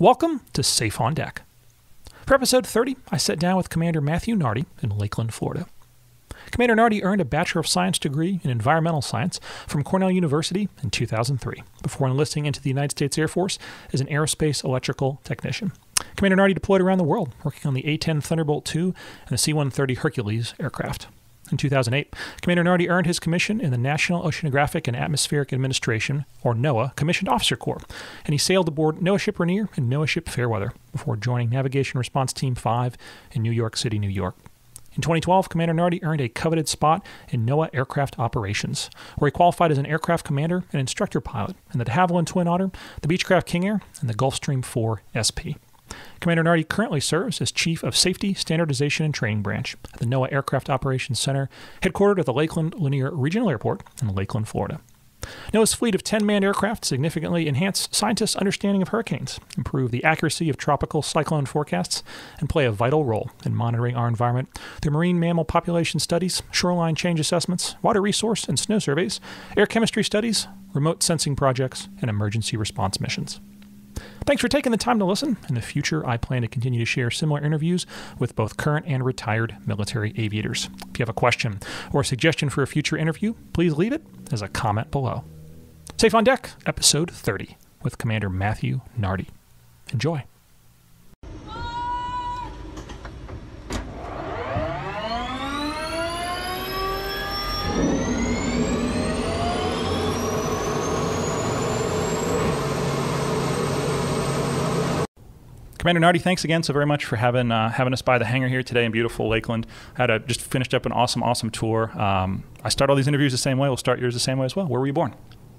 Welcome to Safe on Deck. For episode 30, I sat down with Commander Matthew Nardi in Lakeland, Florida. Commander Nardi earned a Bachelor of Science degree in Environmental Science from Cornell University in 2003 before enlisting into the United States Air Force as an aerospace electrical technician. Commander Nardi deployed around the world, working on the A 10 Thunderbolt II and the C 130 Hercules aircraft. In 2008, Commander Nardi earned his commission in the National Oceanographic and Atmospheric Administration, or NOAA, Commissioned Officer Corps, and he sailed aboard NOAA Ship Rainier and NOAA Ship Fairweather before joining Navigation Response Team 5 in New York City, New York. In 2012, Commander Nardi earned a coveted spot in NOAA Aircraft Operations, where he qualified as an aircraft commander and instructor pilot in the de Havilland Twin Otter, the Beechcraft King Air, and the Gulfstream 4 SP. Commander Nardi currently serves as Chief of Safety, Standardization, and Training Branch at the NOAA Aircraft Operations Center, headquartered at the Lakeland Linder Regional Airport in Lakeland, Florida. NOAA's fleet of 10 manned aircraft significantly enhance scientists' understanding of hurricanes, improve the accuracy of tropical cyclone forecasts, and play a vital role in monitoring our environment through marine mammal population studies, shoreline change assessments, water resource and snow surveys, air chemistry studies, remote sensing projects, and emergency response missions. Thanks for taking the time to listen. In the future, I plan to continue to share similar interviews with both current and retired military aviators. If you have a question or a suggestion for a future interview, please leave it as a comment below. Safe on Deck, episode 30, with Commander Matthew Nardi. Enjoy. Commander Nardi, thanks again so very much for having uh, having us by the hangar here today in beautiful Lakeland. I had a, just finished up an awesome, awesome tour. Um, I start all these interviews the same way. We'll start yours the same way as well. Where were you born?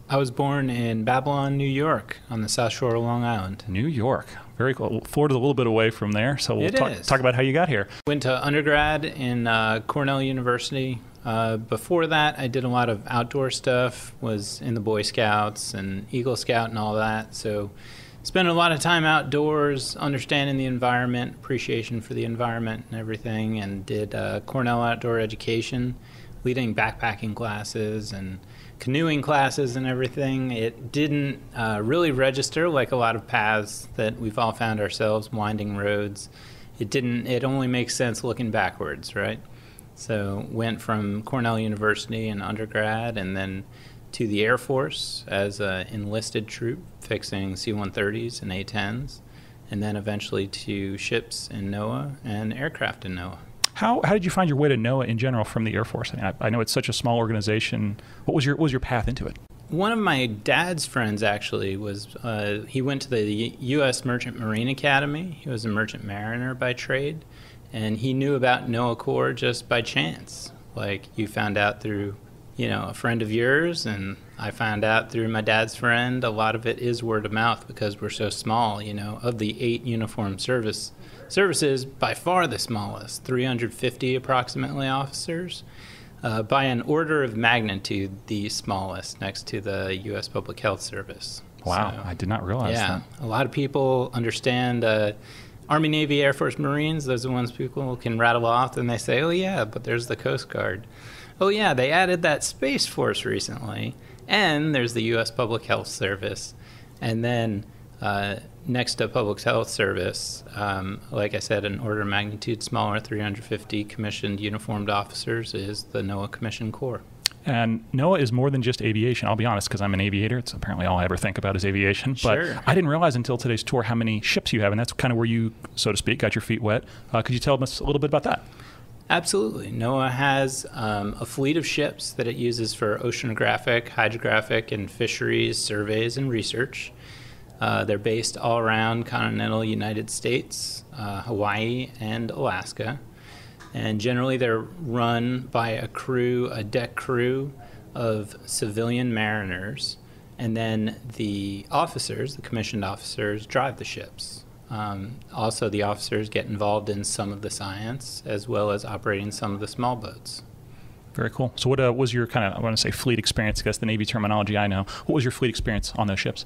I was born in Babylon, New York, on the South Shore of Long Island. New York, very cool. Florida's a little bit away from there, so we'll talk, talk about how you got here. Went to undergrad in uh, Cornell University. Uh, before that, I did a lot of outdoor stuff. Was in the Boy Scouts and Eagle Scout and all that. So, spent a lot of time outdoors, understanding the environment, appreciation for the environment and everything. And did uh, Cornell Outdoor Education, leading backpacking classes and canoeing classes and everything. It didn't uh, really register like a lot of paths that we've all found ourselves, winding roads. It didn't. It only makes sense looking backwards, right? So went from Cornell University in undergrad, and then to the Air Force as an enlisted troop, fixing C-130s and A-10s, and then eventually to ships in NOAA and aircraft in NOAA. How, how did you find your way to NOAA in general from the Air Force? I, mean, I, I know it's such a small organization. What was your what was your path into it? One of my dad's friends actually was uh, he went to the U.S. Merchant Marine Academy. He was a merchant mariner by trade, and he knew about NOAA Corps just by chance. Like you found out through, you know, a friend of yours, and I found out through my dad's friend. A lot of it is word of mouth because we're so small. You know, of the eight uniformed service services, by far the smallest, 350 approximately officers. Uh, by an order of magnitude, the smallest next to the U.S. Public Health Service. Wow, So, I did not realize yeah, that. a lot of people understand uh, Army, Navy, Air Force, Marines. Those are the ones people can rattle off, and they say, "Oh yeah, but there's the Coast Guard." Oh yeah, they added that Space Force recently, and there's the U.S. Public Health Service, and then uh, next to Public Health Service, um, like I said, an order of magnitude smaller, 350 commissioned uniformed officers, is the NOAA Commissioned Corps. And NOAA is more than just aviation. I'll be honest, because I'm an aviator. It's apparently all I ever think about is aviation. But Sure. I didn't realize until today's tour how many ships you have, and that's kind of where you, so to speak, got your feet wet. Uh, could you tell us a little bit about that? Absolutely. NOAA has um, a fleet of ships that it uses for oceanographic, hydrographic, and fisheries surveys and research. Uh, they're based all around continental United States, uh, Hawaii, and Alaska. And generally, they're run by a crew, a deck crew of civilian mariners. And then the officers, the commissioned officers, drive the ships. Um, also, the officers get involved in some of the science as well as operating some of the small boats. Very cool. So, what uh, was your kind of, I want to say fleet experience? I guess the Navy terminology I know. What was your fleet experience on those ships?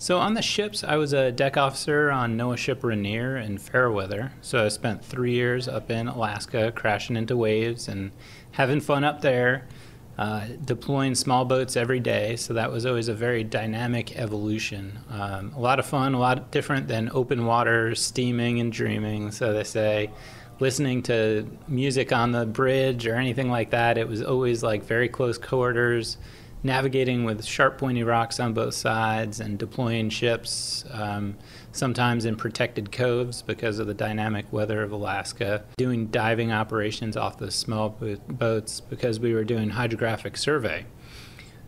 So on the ships, I was a deck officer on NOAA ship Rainier in Fairweather. So I spent three years up in Alaska, crashing into waves and having fun up there. Uh, deploying small boats every day. So that was always a very dynamic evolution. Um, a lot of fun, a lot different than open water, steaming and dreaming. So they say, listening to music on the bridge or anything like that. It was always like very close quarters, navigating with sharp, pointy rocks on both sides, and deploying ships. Um, sometimes in protected coves because of the dynamic weather of Alaska, doing diving operations off the small boats because we were doing hydrographic survey.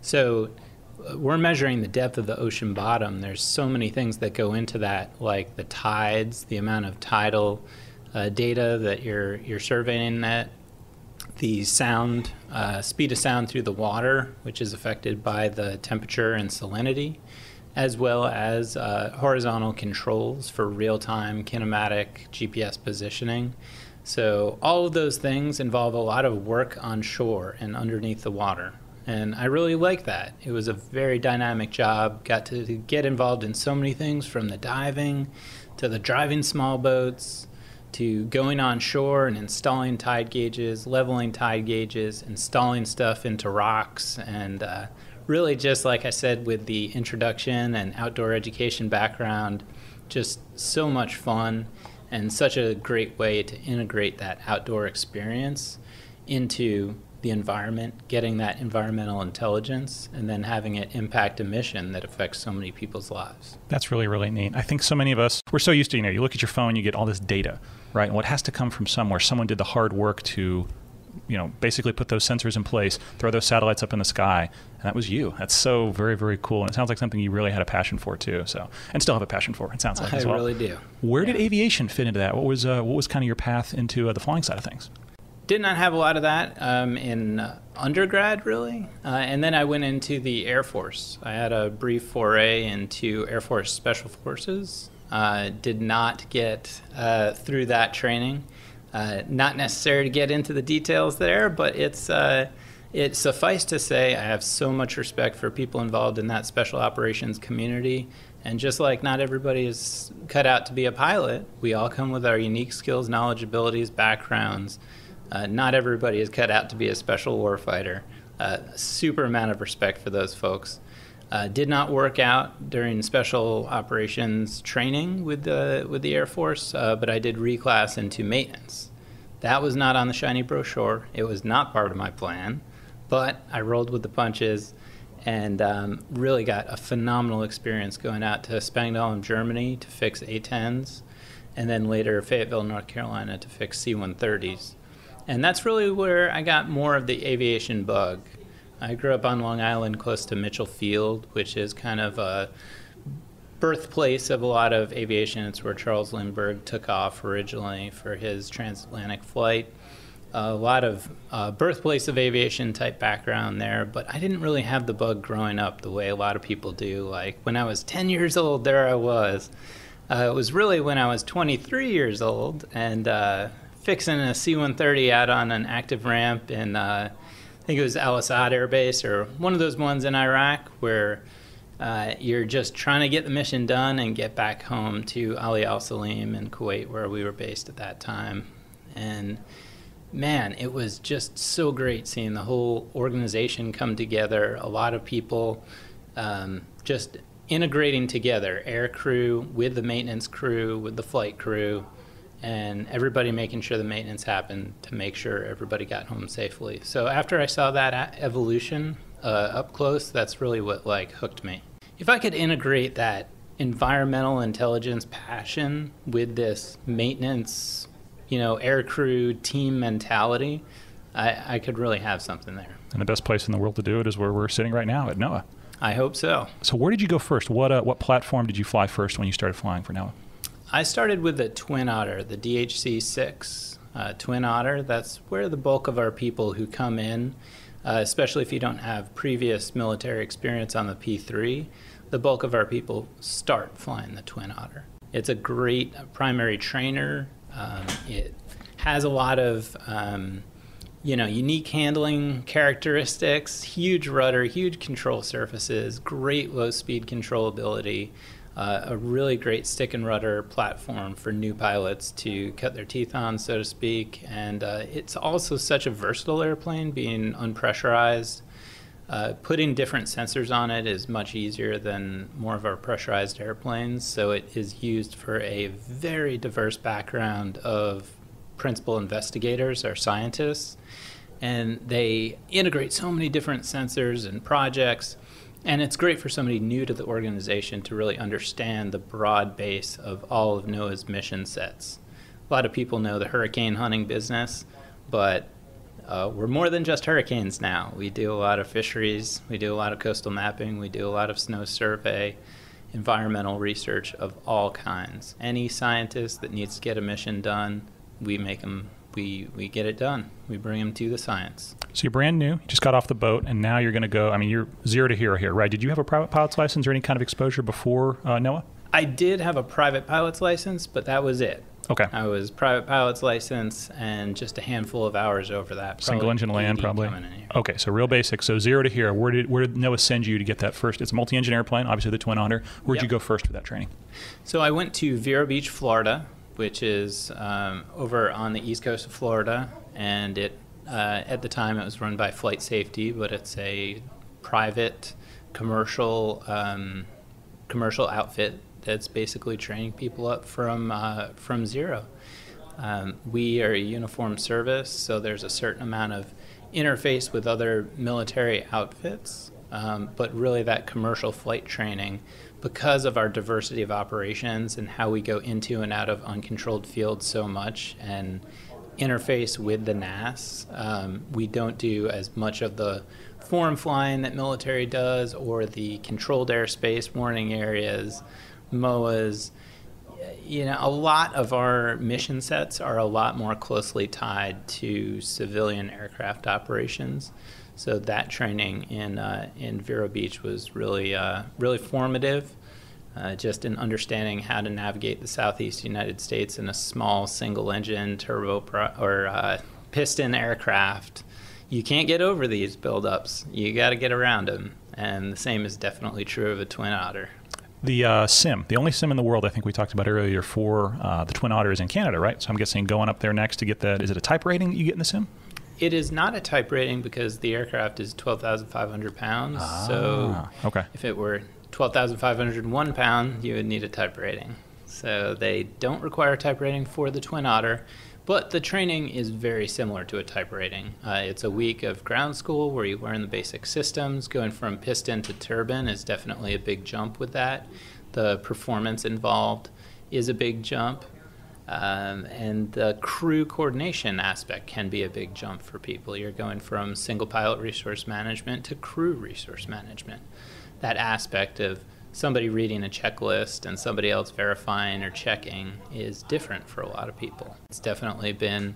So uh, we're measuring the depth of the ocean bottom. There's so many things that go into that, like the tides, the amount of tidal uh, data that you're you're surveying that, the sound, uh, speed of sound through the water, which is affected by the temperature and salinity, as well as uh, horizontal controls for real time kinematic GPS positioning. So, all of those things involve a lot of work on shore and underneath the water. And I really like that. It was a very dynamic job. Got to get involved in so many things from the diving to the driving small boats to going on shore and installing tide gauges, leveling tide gauges, installing stuff into rocks, and uh, really just like I said with the introduction and outdoor education background, just so much fun and such a great way to integrate that outdoor experience into the environment, getting that environmental intelligence, and then having it impact a mission that affects so many people's lives. That's really, really neat. I think so many of us, we're so used to, you know, you look at your phone, you get all this data, right? And what has to come from somewhere, someone did the hard work to you know, basically put those sensors in place, throw those satellites up in the sky, and that was you. That's so very, very cool, and it sounds like something you really had a passion for too. So, and still have a passion for. It sounds like I as well. really do. Where yeah. did aviation fit into that? What was uh, what was kind of your path into uh, the flying side of things? Did not have a lot of that um, in uh, undergrad, really, uh, and then I went into the Air Force. I had a brief foray into Air Force Special Forces. Uh, did not get uh, through that training. Uh, not necessary to get into the details there, but it's uh, it suffice to say I have so much respect for people involved in that special operations community. And just like not everybody is cut out to be a pilot, we all come with our unique skills, knowledge, abilities, backgrounds. Uh, not everybody is cut out to be a special warfighter. Uh, super amount of respect for those folks. Uh, did not work out during special operations training with the with the Air Force, uh, but I did reclass into maintenance. That was not on the shiny brochure. It was not part of my plan, but I rolled with the punches and um, really got a phenomenal experience going out to Spangdahlem, Germany to fix A-10s, and then later Fayetteville, North Carolina to fix C-130s. And that's really where I got more of the aviation bug. I grew up on Long Island close to Mitchell Field, which is kind of a birthplace of a lot of aviation. It's where Charles Lindbergh took off originally for his transatlantic flight. A lot of uh, birthplace of aviation type background there, but I didn't really have the bug growing up the way a lot of people do. Like when I was 10 years old, there I was. Uh, it was really when I was 23 years old and uh, fixing a C 130 out on an active ramp in uh, think it was Al Asad Air Base or one of those ones in Iraq where uh, you're just trying to get the mission done and get back home to Ali Al Salem in Kuwait, where we were based at that time. And man, it was just so great seeing the whole organization come together. A lot of people um, just integrating together air crew with the maintenance crew, with the flight crew and everybody making sure the maintenance happened to make sure everybody got home safely. So after I saw that evolution uh, up close, that's really what like hooked me. If I could integrate that environmental intelligence passion with this maintenance, you know, air crew team mentality, I, I could really have something there. And the best place in the world to do it is where we're sitting right now at NOAA. I hope so. So where did you go first? What uh, what platform did you fly first when you started flying for NOAA? I started with the Twin Otter, the DHC 6 uh, Twin Otter. That's where the bulk of our people who come in, uh, especially if you don't have previous military experience on the P3, the bulk of our people start flying the Twin Otter. It's a great primary trainer. Um, it has a lot of um, you know unique handling characteristics, huge rudder, huge control surfaces, great low speed controllability uh, a really great stick and rudder platform for new pilots to cut their teeth on, so to speak. And uh, it's also such a versatile airplane, being unpressurized. Uh, putting different sensors on it is much easier than more of our pressurized airplanes, so it is used for a very diverse background of principal investigators or scientists. And they integrate so many different sensors and projects and it's great for somebody new to the organization to really understand the broad base of all of NOAA's mission sets. A lot of people know the hurricane hunting business, but uh, we're more than just hurricanes now. We do a lot of fisheries, we do a lot of coastal mapping, we do a lot of snow survey, environmental research of all kinds. Any scientist that needs to get a mission done, we make them we we get it done. We bring them to the science. So you're brand new, you just got off the boat, and now you're going to go. I mean, you're zero to hero here, right? Did you have a private pilot's license or any kind of exposure before uh, NOAA? I did have a private pilot's license, but that was it. Okay. I was private pilot's license and just a handful of hours over that. Single engine land, probably. Okay, so real basic. So zero to hero. Where did where did NOAA send you to get that first? It's a multi-engine airplane, obviously the Twin Otter. Where'd yep. you go first for that training? So I went to Vero Beach, Florida, which is um, over on the east coast of Florida, and it uh, at the time it was run by Flight Safety, but it's a private commercial um, commercial outfit that's basically training people up from uh, from zero. Um, we are a uniform service, so there's a certain amount of interface with other military outfits, um, but really that commercial flight training because of our diversity of operations and how we go into and out of uncontrolled fields so much and interface with the NAS, um, we don't do as much of the form flying that military does or the controlled airspace warning areas, MOAs. You know, a lot of our mission sets are a lot more closely tied to civilian aircraft operations. So that training in uh, in Vero Beach was really uh, really formative, uh, just in understanding how to navigate the southeast United States in a small single-engine turbo or uh, piston aircraft. You can't get over these buildups. You got to get around them, and the same is definitely true of a Twin Otter. The uh, sim, the only sim in the world I think we talked about earlier for uh, the Twin Otter is in Canada, right? So I'm guessing going up there next to get that. Is it a type rating you get in the sim? It is not a type rating because the aircraft is 12,500 pounds. Ah, so okay. if it were 12,501 pound, you would need a type rating. So they don't require a type rating for the Twin Otter, but the training is very similar to a type rating. Uh, it's a week of ground school where you learn the basic systems. Going from piston to turbine is definitely a big jump with that. The performance involved is a big jump. Um, and the crew coordination aspect can be a big jump for people. You're going from single pilot resource management to crew resource management. That aspect of somebody reading a checklist and somebody else verifying or checking is different for a lot of people. It's definitely been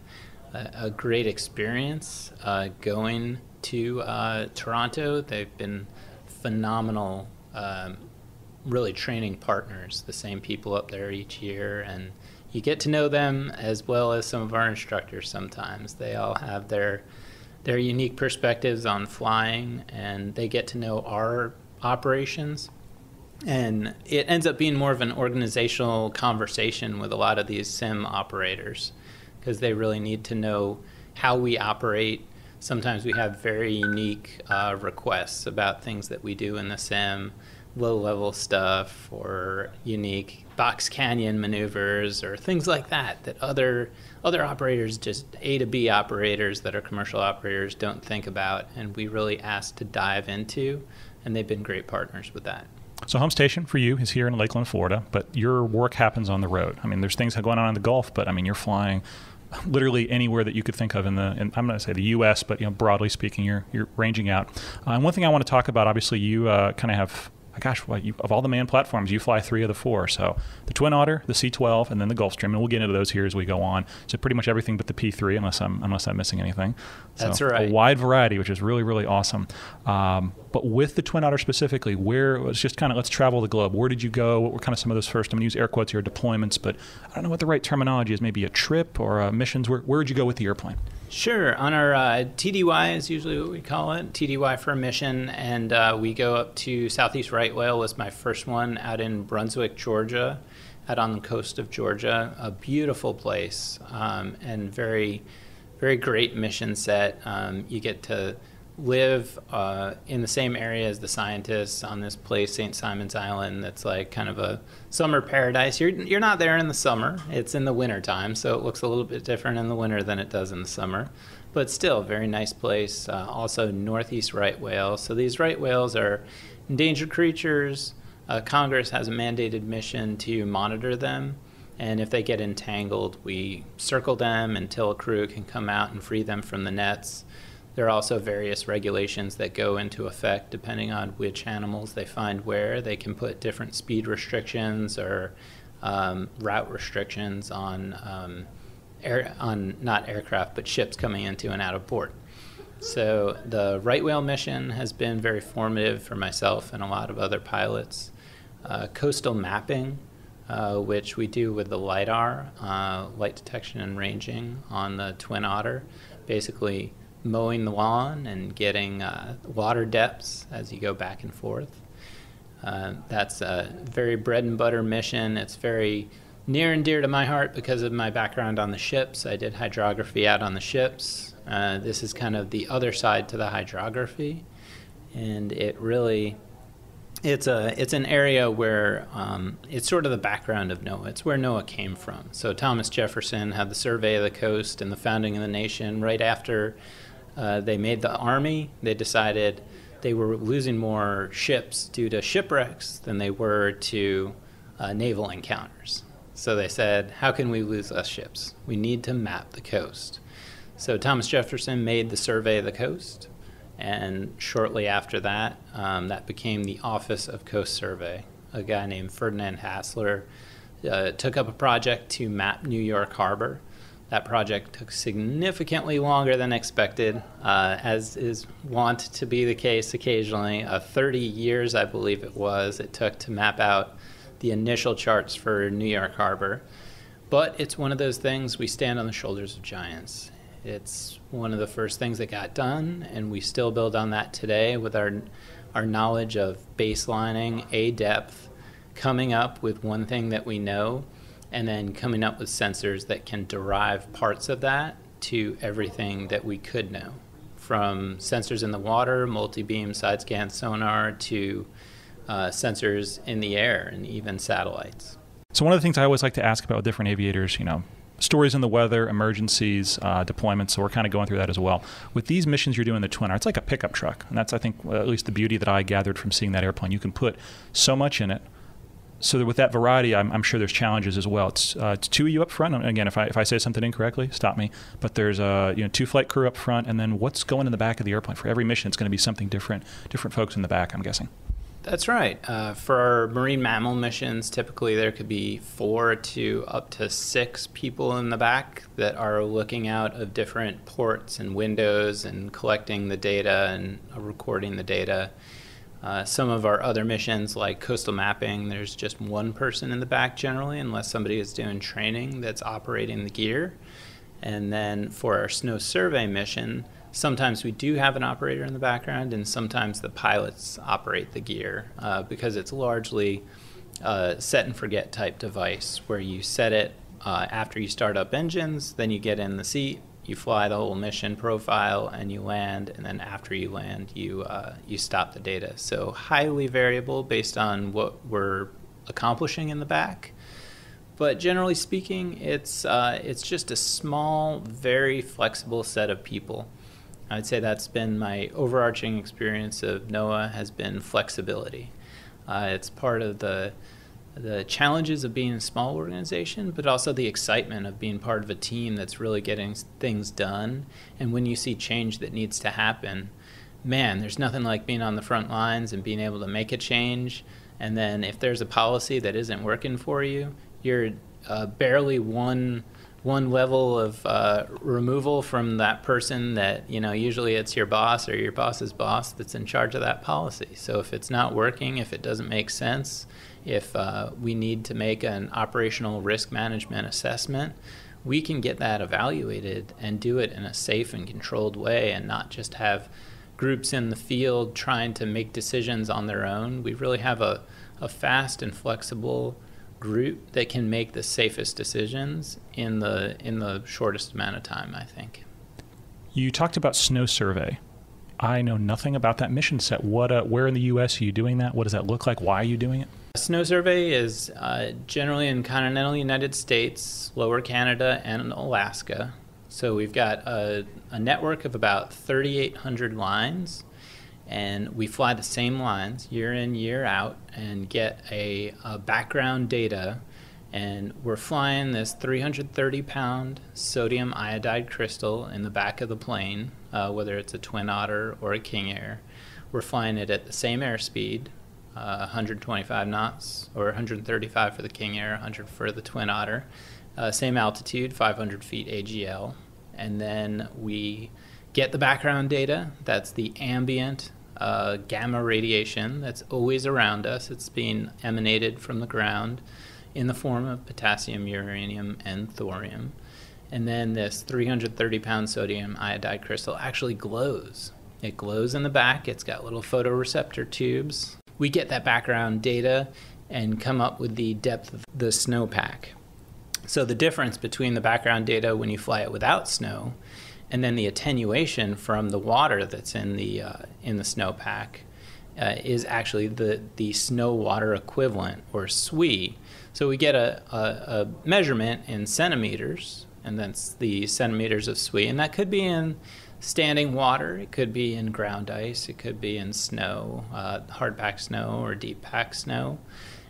a, a great experience uh, going to uh, Toronto. They've been phenomenal, um, really training partners, the same people up there each year. and you get to know them as well as some of our instructors sometimes. They all have their their unique perspectives on flying and they get to know our operations. And it ends up being more of an organizational conversation with a lot of these sim operators because they really need to know how we operate. Sometimes we have very unique uh, requests about things that we do in the sim low level stuff or unique box canyon maneuvers or things like that that other other operators just A to B operators that are commercial operators don't think about and we really ask to dive into and they've been great partners with that. So home station for you is here in Lakeland, Florida, but your work happens on the road. I mean, there's things going on in the Gulf, but I mean, you're flying literally anywhere that you could think of in the, in, I'm going to say the U.S., but you know, broadly speaking, you're you're ranging out. Uh, and one thing I want to talk about, obviously, you uh, kind of have gosh, well, you, of all the manned platforms, you fly three of the four. So the Twin Otter, the C-12, and then the Gulfstream, and we'll get into those here as we go on. So pretty much everything but the P3, unless I'm unless I'm missing anything. So That's right. A wide variety, which is really really awesome. Um, but with the Twin Otter specifically, where let's just kind of let's travel the globe. Where did you go? What were kind of some of those first? I'm going to use air quotes here, deployments, but I don't know what the right terminology is. Maybe a trip or a missions. Where where did you go with the airplane? Sure. On our uh, TDY is usually what we call it, TDY for a mission, and uh, we go up to Southeast right whale was my first one out in Brunswick, Georgia, out on the coast of Georgia. A beautiful place um, and very, very great mission set. Um, you get to live uh, in the same area as the scientists on this place, St. Simon's Island, that's like kind of a summer paradise. You're, you're not there in the summer, it's in the winter time, so it looks a little bit different in the winter than it does in the summer. But still, very nice place. Uh, also, northeast right whales. So these right whales are endangered creatures. Uh, Congress has a mandated mission to monitor them. And if they get entangled, we circle them until a crew can come out and free them from the nets. There are also various regulations that go into effect depending on which animals they find where. They can put different speed restrictions or um, route restrictions on um, air, on not aircraft but ships coming into and out of port. So the right whale mission has been very formative for myself and a lot of other pilots. Uh, coastal mapping, uh, which we do with the LIDAR, uh, light detection and ranging on the Twin Otter, basically mowing the lawn and getting uh, water depths as you go back and forth. Uh, that's a very bread and butter mission. It's very near and dear to my heart because of my background on the ships. I did hydrography out on the ships. Uh, this is kind of the other side to the hydrography, and it really it's a it's an area where um, it's sort of the background of NOAA. It's where NOAA came from. So Thomas Jefferson had the survey of the coast and the founding of the nation right after uh, they made the army. They decided they were losing more ships due to shipwrecks than they were to uh, naval encounters. So they said, How can we lose less ships? We need to map the coast. So Thomas Jefferson made the survey of the coast. And shortly after that, um, that became the Office of Coast Survey. A guy named Ferdinand Hassler uh, took up a project to map New York Harbor. That project took significantly longer than expected, uh, as is wont to be the case occasionally. Uh, 30 years, I believe it was, it took to map out the initial charts for New York Harbor. But it's one of those things we stand on the shoulders of giants. It's one of the first things that got done, and we still build on that today with our, our knowledge of baselining, A depth, coming up with one thing that we know and then coming up with sensors that can derive parts of that to everything that we could know from sensors in the water, multi beam side scan sonar, to uh, sensors in the air and even satellites. So, one of the things I always like to ask about with different aviators, you know, stories in the weather, emergencies, uh, deployments. So we're kind of going through that as well. With these missions you're doing the Twin it's like a pickup truck, and that's I think at least the beauty that I gathered from seeing that airplane. You can put so much in it so with that variety, I'm, I'm, sure there's challenges as well. It's, uh, it's two of you up front. And again, if I, if I say something incorrectly, stop me. But there's uh, you know two flight crew up front, and then what's going in the back of the airplane for every mission? It's going to be something different. Different folks in the back, I'm guessing. That's right. Uh, for our marine mammal missions, typically there could be four to up to six people in the back that are looking out of different ports and windows and collecting the data and recording the data. Uh, some of our other missions, like coastal mapping, there's just one person in the back generally, unless somebody is doing training that's operating the gear. And then for our snow survey mission, sometimes we do have an operator in the background, and sometimes the pilots operate the gear uh, because it's largely a set and forget type device where you set it uh, after you start up engines, then you get in the seat, you fly the whole mission profile and you land, and then after you land, you uh, you stop the data. So highly variable based on what we're accomplishing in the back. But generally speaking, it's uh, it's just a small, very flexible set of people. I'd say that's been my overarching experience of NOAA has been flexibility. Uh, it's part of the the challenges of being a small organization, but also the excitement of being part of a team that's really getting things done. And when you see change that needs to happen, man, there's nothing like being on the front lines and being able to make a change. And then if there's a policy that isn't working for you, you're uh, barely one one level of uh, removal from that person that you know usually it's your boss or your boss's boss that's in charge of that policy so if it's not working if it doesn't make sense if uh, we need to make an operational risk management assessment, we can get that evaluated and do it in a safe and controlled way and not just have groups in the field trying to make decisions on their own. We really have a, a fast and flexible group that can make the safest decisions in the in the shortest amount of time, I think. You talked about snow survey. I know nothing about that mission set. What, uh, where in the U.S. are you doing that? What does that look like? Why are you doing it? Snow survey is uh, generally in continental United States, lower Canada, and Alaska. So we've got a, a network of about 3,800 lines, and we fly the same lines year in, year out, and get a, a background data and we're flying this 330 pound sodium iodide crystal in the back of the plane, uh, whether it's a Twin Otter or a King Air. We're flying it at the same airspeed, uh, 125 knots, or 135 for the King Air, 100 for the Twin Otter. Uh, same altitude, 500 feet AGL. And then we get the background data. That's the ambient uh, gamma radiation that's always around us. It's being emanated from the ground in the form of potassium, uranium, and thorium. And then this 330 pound sodium iodide crystal actually glows. It glows in the back, it's got little photoreceptor tubes. We get that background data and come up with the depth of the snowpack. So the difference between the background data when you fly it without snow and then the attenuation from the water that's in the uh, in the snowpack uh, is actually the the snow water equivalent or SWE, so we get a, a, a measurement in centimeters, and that's the centimeters of SWE, and that could be in standing water, it could be in ground ice, it could be in snow, uh, hard packed snow or deep packed snow.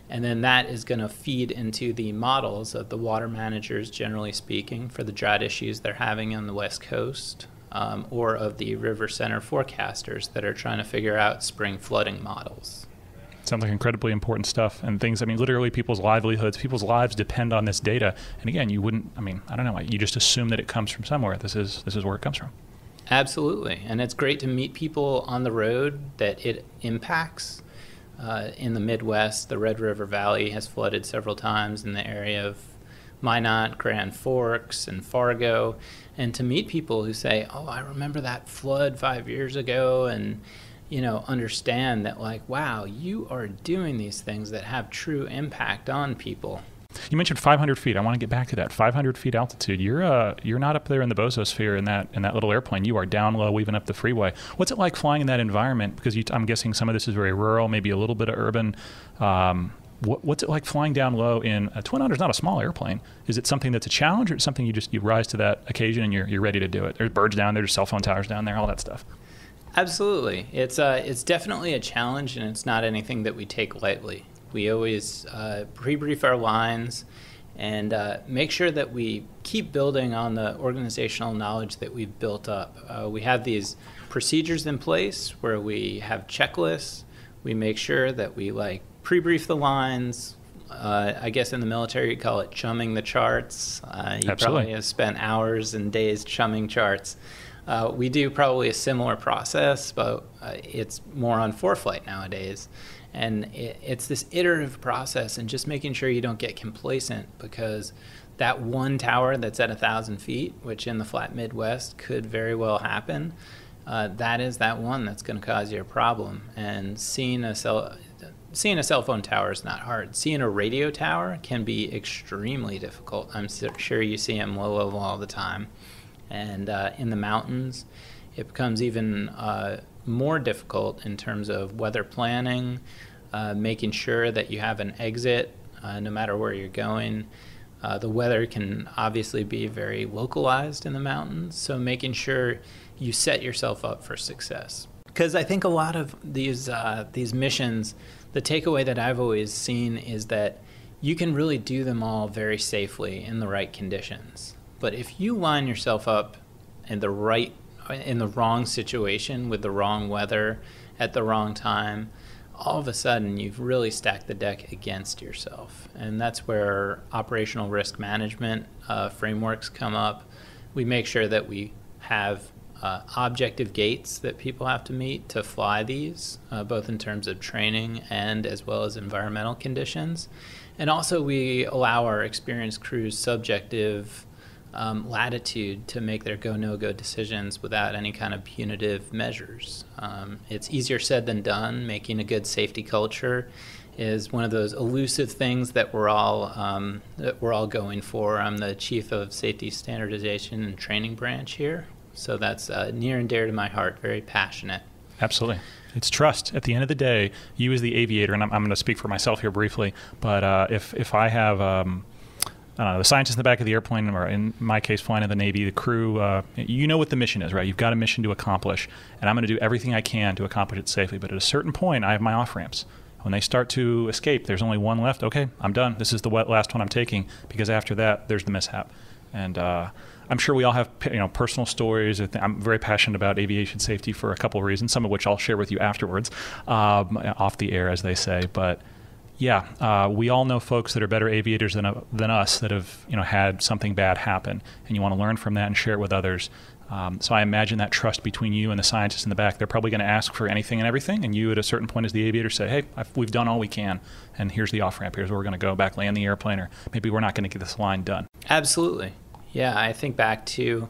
And then that is going to feed into the models of the water managers, generally speaking, for the drought issues they're having on the West Coast, um, or of the river center forecasters that are trying to figure out spring flooding models. Sounds like incredibly important stuff and things. I mean, literally, people's livelihoods, people's lives depend on this data. And again, you wouldn't. I mean, I don't know. You just assume that it comes from somewhere. This is this is where it comes from. Absolutely, and it's great to meet people on the road that it impacts. Uh, in the Midwest, the Red River Valley has flooded several times in the area of Minot, Grand Forks, and Fargo, and to meet people who say, "Oh, I remember that flood five years ago," and you know, understand that, like, wow, you are doing these things that have true impact on people. You mentioned 500 feet. I want to get back to that. 500 feet altitude. You're uh, you're not up there in the bososphere in that in that little airplane. You are down low, even up the freeway. What's it like flying in that environment? Because you, I'm guessing some of this is very rural, maybe a little bit of urban. Um, what, what's it like flying down low in a Twin Otter? Is not a small airplane. Is it something that's a challenge, or something you just you rise to that occasion and you're you're ready to do it? There's birds down there, there's cell phone towers down there, all that stuff. Absolutely, it's uh, it's definitely a challenge, and it's not anything that we take lightly. We always uh, pre-brief our lines and uh, make sure that we keep building on the organizational knowledge that we've built up. Uh, we have these procedures in place where we have checklists. We make sure that we like pre-brief the lines. Uh, I guess in the military you call it chumming the charts. Uh, you Absolutely. probably have spent hours and days chumming charts. Uh, we do probably a similar process, but uh, it's more on ForeFlight nowadays. And it, it's this iterative process and just making sure you don't get complacent because that one tower that's at a thousand feet, which in the flat Midwest could very well happen, uh, that is that one that's going to cause you a problem. And seeing a cell, seeing a cell phone tower is not hard. Seeing a radio tower can be extremely difficult. I'm sure you see them low level all the time and uh, in the mountains, it becomes even uh, more difficult in terms of weather planning, uh, making sure that you have an exit uh, no matter where you're going. Uh, the weather can obviously be very localized in the mountains, so making sure you set yourself up for success. Because I think a lot of these uh, these missions, the takeaway that I've always seen is that you can really do them all very safely in the right conditions. But if you line yourself up in the right, in the wrong situation with the wrong weather at the wrong time, all of a sudden you've really stacked the deck against yourself. And that's where operational risk management uh, frameworks come up. We make sure that we have uh, objective gates that people have to meet to fly these, uh, both in terms of training and as well as environmental conditions. And also, we allow our experienced crews subjective um, latitude to make their go no go decisions without any kind of punitive measures. Um, it's easier said than done. Making a good safety culture is one of those elusive things that we're all um, that we're all going for. I'm the chief of safety standardization and training branch here, so that's uh, near and dear to my heart. Very passionate. Absolutely. It's trust. At the end of the day, you as the aviator, and I'm, I'm going to speak for myself here briefly, but uh, if if I have um, I the scientists in the back of the airplane, or in my case, flying in the Navy, the crew, uh, you know what the mission is, right? You've got a mission to accomplish, and I'm going to do everything I can to accomplish it safely. But at a certain point, I have my off ramps. When they start to escape, there's only one left. Okay, I'm done. This is the last one I'm taking because after that, there's the mishap. And uh, I'm sure we all have you know personal stories. I'm very passionate about aviation safety for a couple of reasons, some of which I'll share with you afterwards, um, off the air, as they say. But yeah, uh, we all know folks that are better aviators than, uh, than us that have you know had something bad happen, and you want to learn from that and share it with others. Um, so I imagine that trust between you and the scientists in the back. They're probably going to ask for anything and everything, and you at a certain point as the aviator say, "Hey, I've, we've done all we can, and here's the off ramp. Here's where we're going to go back, land the airplane, or maybe we're not going to get this line done." Absolutely, yeah. I think back to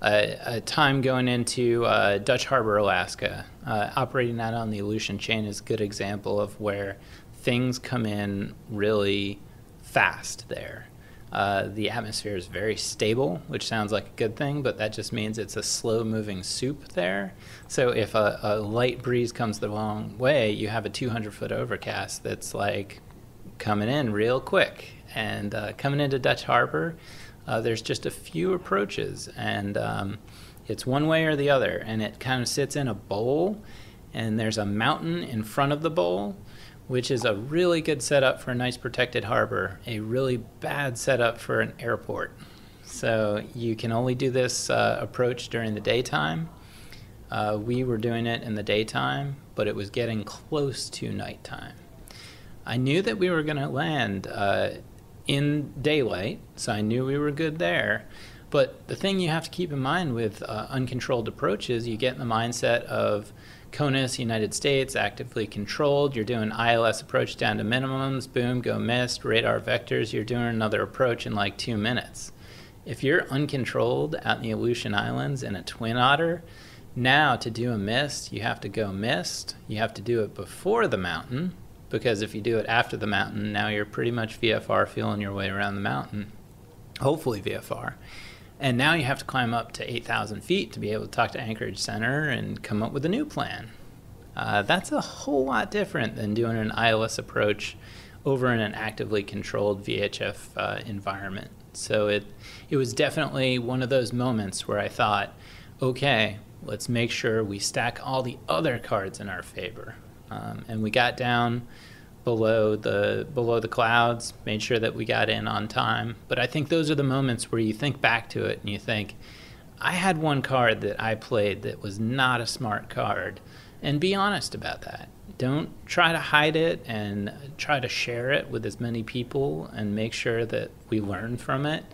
a, time going into uh, Dutch Harbor, Alaska. Uh, operating out on the Aleutian chain is a good example of where things come in really fast there. Uh, the atmosphere is very stable, which sounds like a good thing, but that just means it's a slow moving soup there. So if a, a light breeze comes the wrong way, you have a 200 foot overcast that's like coming in real quick. And uh, coming into Dutch Harbor, uh, there's just a few approaches, and um, it's one way or the other. And it kind of sits in a bowl, and there's a mountain in front of the bowl which is a really good setup for a nice protected harbor, a really bad setup for an airport. So you can only do this uh, approach during the daytime. Uh, we were doing it in the daytime, but it was getting close to nighttime. I knew that we were going to land uh, in daylight, so I knew we were good there. But the thing you have to keep in mind with uh, uncontrolled approaches, you get in the mindset of CONUS, United States, actively controlled. You're doing ILS approach down to minimums, boom, go missed, radar vectors. You're doing another approach in like two minutes. If you're uncontrolled out in the Aleutian Islands in a twin otter, now to do a missed, you have to go missed. You have to do it before the mountain because if you do it after the mountain, now you're pretty much VFR feeling your way around the mountain. Hopefully VFR. And now you have to climb up to 8,000 feet to be able to talk to Anchorage Center and come up with a new plan. Uh, that's a whole lot different than doing an ILS approach over in an actively controlled VHF uh, environment. So it it was definitely one of those moments where I thought, okay, let's make sure we stack all the other cards in our favor. Um, and we got down below the below the clouds, made sure that we got in on time. But I think those are the moments where you think back to it and you think, I had one card that I played that was not a smart card, and be honest about that. Don't try to hide it and try to share it with as many people and make sure that we learn from it.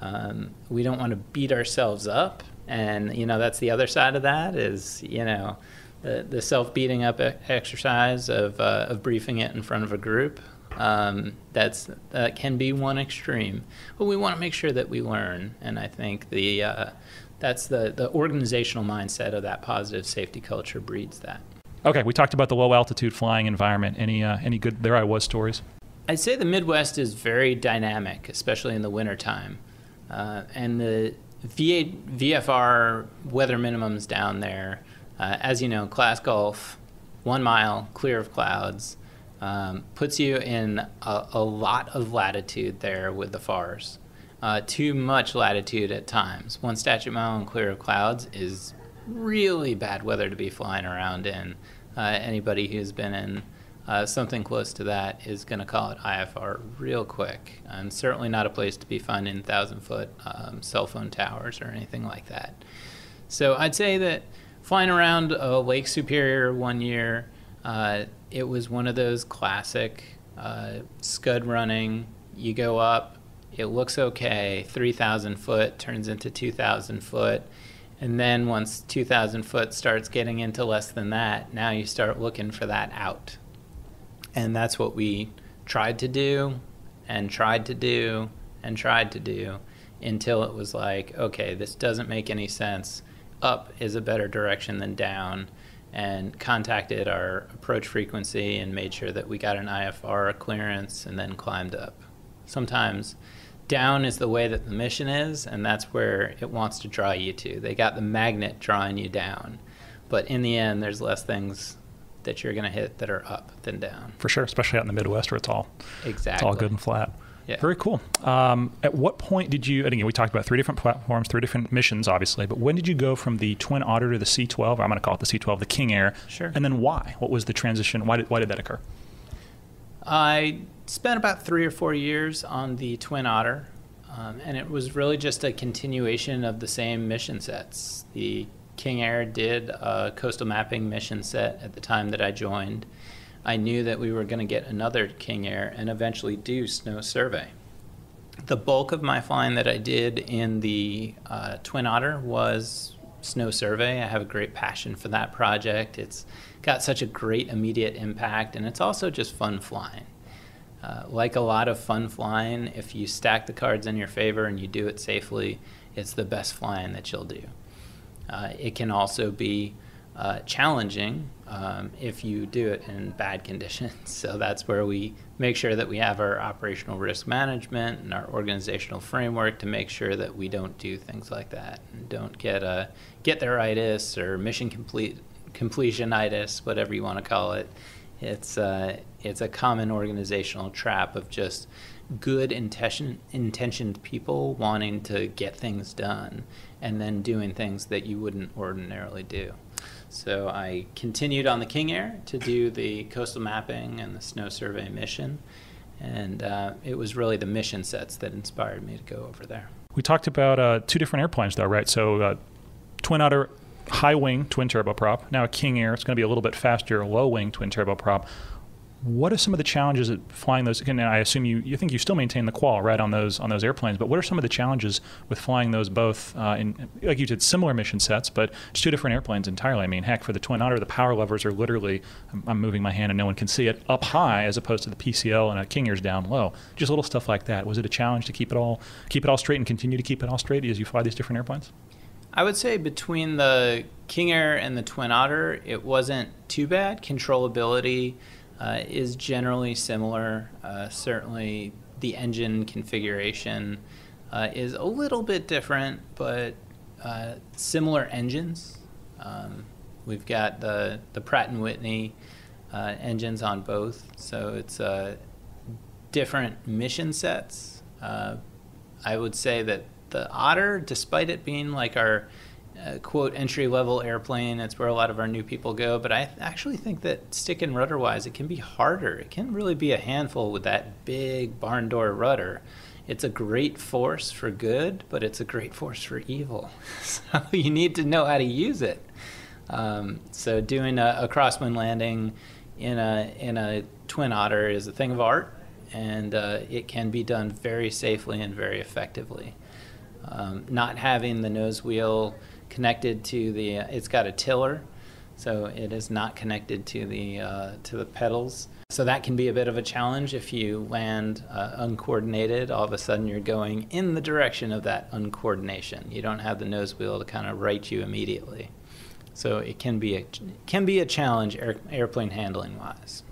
Um, we don't want to beat ourselves up, and you know that's the other side of that is you know the, the self beating up exercise of, uh, of briefing it in front of a group. Um, that's that can be one extreme, but we want to make sure that we learn, and I think the uh, that's the the organizational mindset of that positive safety culture breeds that. Okay, we talked about the low altitude flying environment. Any uh, any good there I was stories? I'd say the Midwest is very dynamic, especially in the wintertime. Uh, and the VA, VFR weather minimums down there uh, as you know, class golf, one mile, clear of clouds, um, puts you in a, a, lot of latitude there with the FARs. Uh, too much latitude at times. One statute mile and clear of clouds is really bad weather to be flying around in. Uh, anybody who's been in uh, something close to that is going to call it IFR real quick. And certainly not a place to be finding thousand foot um, cell phone towers or anything like that. So I'd say that flying around uh, Lake Superior one year. Uh, it was one of those classic uh, scud running. You go up, it looks okay. 3,000 foot turns into 2,000 foot. And then once 2,000 foot starts getting into less than that, now you start looking for that out. And that's what we tried to do and tried to do and tried to do until it was like, okay, this doesn't make any sense. Up is a better direction than down. And contacted our approach frequency and made sure that we got an IFR clearance and then climbed up. Sometimes down is the way that the mission is, and that's where it wants to draw you to. They got the magnet drawing you down. But in the end, there's less things that you're going to hit that are up than down. For sure, especially out in the Midwest where it's all exactly it's all good and flat. Yeah. Very cool. Um, at what point did you? And again, we talked about three different platforms, three different missions, obviously. But when did you go from the Twin Otter to the C-12? I'm going to call it the C-12, the King Air. Sure. And then why? What was the transition? Why did why did that occur? I spent about three or four years on the Twin Otter, um, and it was really just a continuation of the same mission sets. The King Air did a coastal mapping mission set at the time that I joined. I knew that we were going to get another King Air and eventually do snow survey. The bulk of my flying that I did in the uh, Twin Otter was snow survey. I have a great passion for that project. It's got such a great immediate impact, and it's also just fun flying. Uh, like a lot of fun flying, if you stack the cards in your favor and you do it safely, it's the best flying that you'll do. Uh, it can also be uh, challenging um, if you do it in bad conditions. So that's where we make sure that we have our operational risk management and our organizational framework to make sure that we don't do things like that and don't get a get theiritis or mission complete completionitis, whatever you want to call it. It's uh, it's a common organizational trap of just good intention, intentioned people wanting to get things done and then doing things that you wouldn't ordinarily do. So I continued on the King Air to do the coastal mapping and the snow survey mission. And uh, it was really the mission sets that inspired me to go over there. We talked about uh, two different airplanes, though, right? So, uh, Twin Otter high wing twin turboprop. Now a King Air. It's going to be a little bit faster, low wing twin turboprop. What are some of the challenges at flying those? And I assume you, you think you still maintain the qual right on those on those airplanes. But what are some of the challenges with flying those both uh, in like you did similar mission sets, but it's two different airplanes entirely? I mean, heck, for the Twin Otter, the power levers are literally I'm, I'm moving my hand and no one can see it up high as opposed to the PCL and a King Air's down low. Just little stuff like that. Was it a challenge to keep it all keep it all straight and continue to keep it all straight as you fly these different airplanes? I would say between the King Air and the Twin Otter, it wasn't too bad. Controllability uh, is generally similar. Uh, certainly, the engine configuration uh, is a little bit different, but uh, similar engines. Um, we've got the the Pratt and Whitney uh, engines on both, so it's different mission sets. I would say that the Otter, despite it being like our quote entry level airplane, it's where a lot of our new people go. But I actually think that stick and rudder wise, it can be harder. It can really be a handful with that big barn door rudder. It's a great force for good, but it's a great force for evil. so you need to know how to use it. Um, so doing a, a crosswind landing in a in a twin otter is a thing of art, and uh, it can be done very safely and very effectively. Um, not having the nose wheel connected to the, uh, it's got a tiller, so it is not connected to the uh, to the pedals. So that can be a bit of a challenge if you land uh, uncoordinated. All of a sudden, you're going in the direction of that uncoordination. You don't have the nose wheel to kind of right you immediately. So it can be a can be a challenge air, airplane handling wise.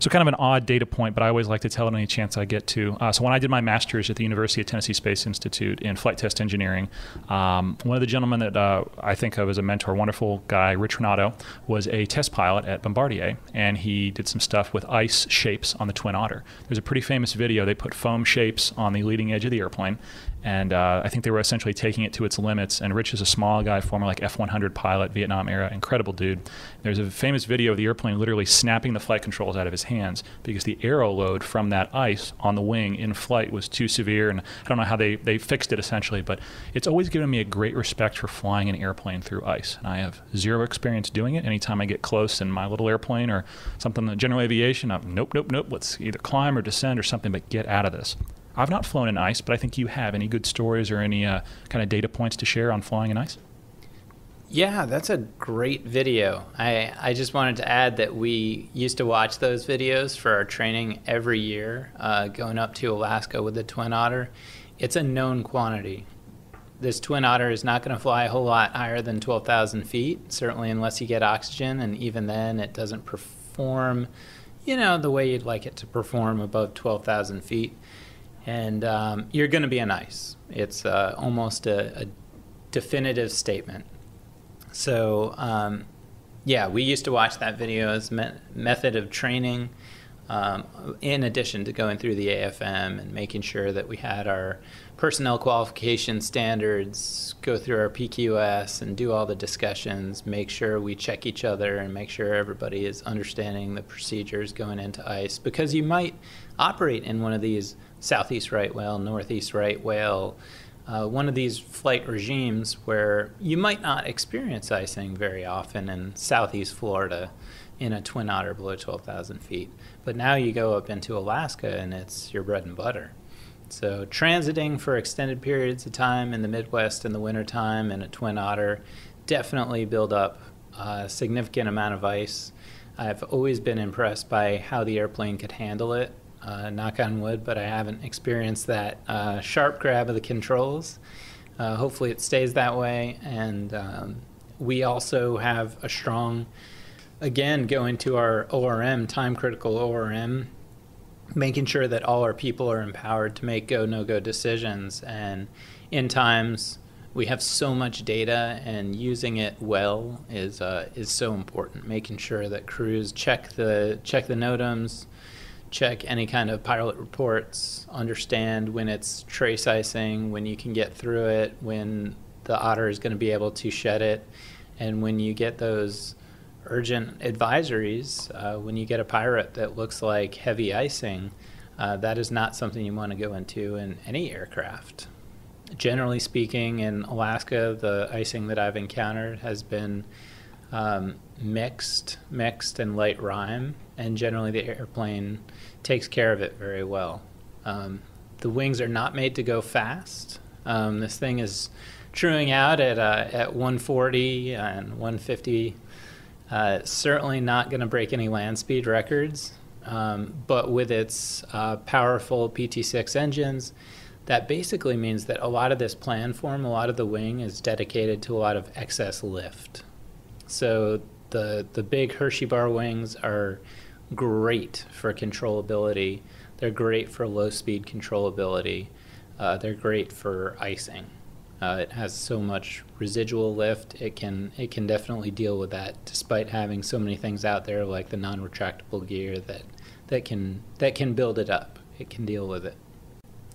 So kind of an odd data point, but I always like to tell it any chance I get to. Uh, so when I did my master's at the University of Tennessee Space Institute in flight test engineering, um, one of the gentlemen that uh, I think of as a mentor, wonderful guy, Rich Renato, was a test pilot at Bombardier, and he did some stuff with ice shapes on the Twin Otter. There's a pretty famous video. They put foam shapes on the leading edge of the airplane, and uh, I think they were essentially taking it to its limits. And Rich is a small guy, former like F-100 pilot, Vietnam era, incredible dude. There's a famous video of the airplane literally snapping the flight controls out of his hands because the aero load from that ice on the wing in flight was too severe. And I don't know how they, they fixed it essentially, but it's always given me a great respect for flying an airplane through ice. And I have zero experience doing it. Anytime I get close in my little airplane or something, the general aviation, I'm nope, nope, nope. Let's either climb or descend or something, but get out of this. I've not flown in ice, but I think you have. Any good stories or any uh, kind of data points to share on flying in ice? Yeah, that's a great video. I, I just wanted to add that we used to watch those videos for our training every year, uh, going up to Alaska with the Twin Otter. It's a known quantity. This Twin Otter is not going to fly a whole lot higher than 12,000 feet, certainly unless you get oxygen, and even then it doesn't perform, you know, the way you'd like it to perform above 12,000 feet. And um, you're going to be on ice. It's uh, almost a, a definitive statement. So, um, yeah, we used to watch that video as me- method of training. Um, in addition to going through the AFM and making sure that we had our personnel qualification standards, go through our PQS and do all the discussions, make sure we check each other and make sure everybody is understanding the procedures going into ICE. Because you might operate in one of these southeast right whale, northeast right whale, uh, one of these flight regimes where you might not experience icing very often in southeast Florida in a twin otter below 12,000 feet. But now you go up into Alaska and it's your bread and butter. So transiting for extended periods of time in the Midwest in the wintertime in a twin otter definitely build up a significant amount of ice. I've always been impressed by how the airplane could handle it uh, knock on wood, but I haven't experienced that uh, sharp grab of the controls. Uh, hopefully, it stays that way. And um, we also have a strong, again, going to our ORM, time critical ORM, making sure that all our people are empowered to make go, no go decisions. And in times, we have so much data and using it well is uh, is so important. Making sure that crews check the check the NOTAMs, check any kind of pilot reports, understand when it's trace icing, when you can get through it, when the otter is going to be able to shed it, and when you get those urgent advisories, uh, when you get a PIREP that looks like heavy icing, uh, that is not something you want to go into in any aircraft. Generally speaking, in Alaska, the icing that I've encountered has been um, mixed, mixed and light rime, and generally the airplane takes care of it very well. Um, the wings are not made to go fast. Um, this thing is truing out at uh, at 140 and 150. Uh, certainly not going to break any land speed records, um, but with its uh, powerful PT6 engines, that basically means that a lot of this planform, a lot of the wing is dedicated to a lot of excess lift. So the the big Hershey bar wings are great for controllability. They're great for low speed controllability. Uh, they're great for icing. Uh, it has so much residual lift. It can it can definitely deal with that, despite having so many things out there like the non-retractable gear that that can that can build it up. It can deal with it.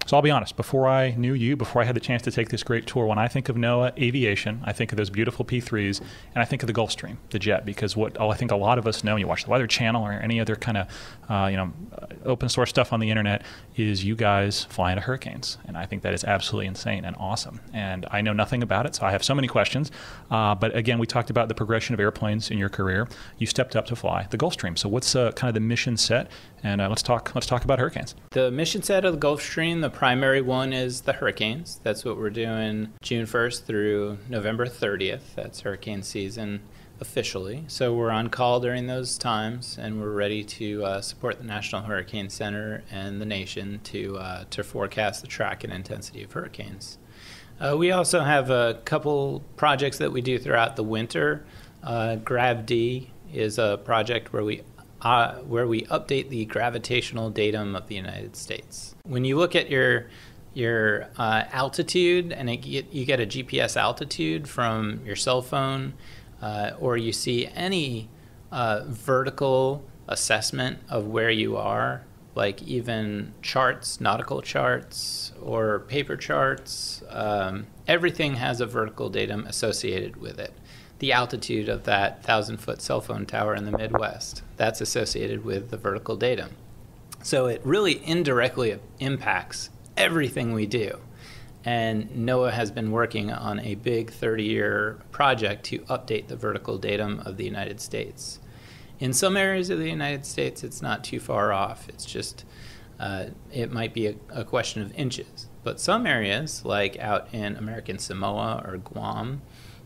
So I'll be honest, before I knew you, before I had the chance to take this great tour, when I think of NOAA aviation, I think of those beautiful P3s, and I think of the Gulfstream, the jet, because what I think a lot of us know, you watch the Weather Channel or any other kind of, uh, you know, open source stuff on the internet, is you guys fly into hurricanes, and I think that is absolutely insane and awesome. And I know nothing about it, so I have so many questions. Uh, but again, we talked about the progression of airplanes in your career. You stepped up to fly the Gulfstream. So what's uh, kind of the mission set and uh, let's talk. Let's talk about hurricanes. The mission set of the Gulfstream, the primary one is the hurricanes. That's what we're doing June 1st through November 30th. That's hurricane season officially. So we're on call during those times, and we're ready to uh, support the National Hurricane Center and the nation to uh, to forecast the track and intensity of hurricanes. Uh, we also have a couple projects that we do throughout the winter. Uh, GRAV-D is a project where we uh, where we update the gravitational datum of the United States. When you look at your your uh, altitude and it, you get a GPS altitude from your cell phone, uh, or you see any uh, vertical assessment of where you are, like even charts, nautical charts, or paper charts, um, everything has a vertical datum associated with it the altitude of that thousand foot cell phone tower in the Midwest. That's associated with the vertical datum. So it really indirectly impacts everything we do. And NOAA has been working on a big 30 year project to update the vertical datum of the United States. In some areas of the United States, it's not too far off. It's just, uh, it might be a, a question of inches. But some areas, like out in American Samoa or Guam,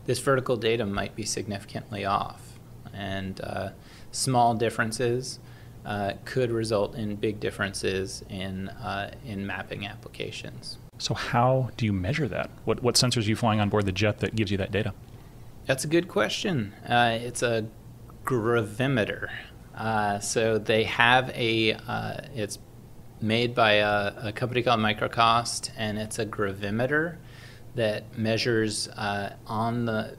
this vertical datum might be significantly off. And uh, small differences uh, could result in big differences in, uh, in mapping applications. So, how do you measure that? What, what sensors are you flying on board the jet that gives you that data? That's a good question. Uh, it's a gravimeter. Uh, so they have a, uh, it's made by a, a, company called Microcost, and it's a gravimeter that measures uh, on the